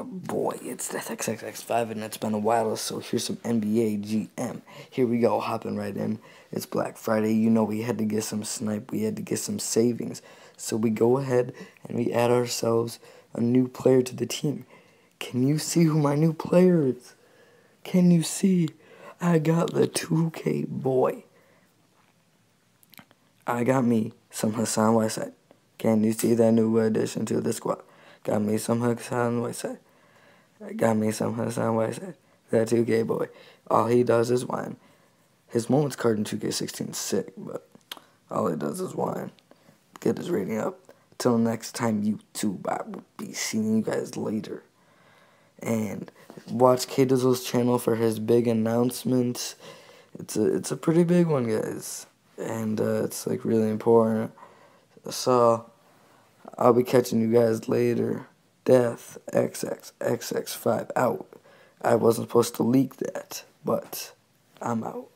your boy. It's that XXX5, and it's been a while, so here's some NBA GM. Here we go, hopping right in. It's Black Friday. You know we had to get some snipe. We had to get some savings. So we go ahead and we add ourselves a new player to the team. Can you see who my new player is? Can you see? I got the 2K boy. I got me some Hassan Whiteside. Can you see that new addition to the squad? Got me some Hassan Whiteside. Got me some Hassan Whiteside. That 2K boy. All he does is whine. His moments card in 2K16 sick, but all he does is whine. Get his rating up. Till next time, YouTube, I will be seeing you guys later. And watch K Dizzle's channel for his big announcements. It's a it's a pretty big one, guys, and uh, it's like really important. So I'll be catching you guys later. Death XXXX5 out. I wasn't supposed to leak that, but I'm out.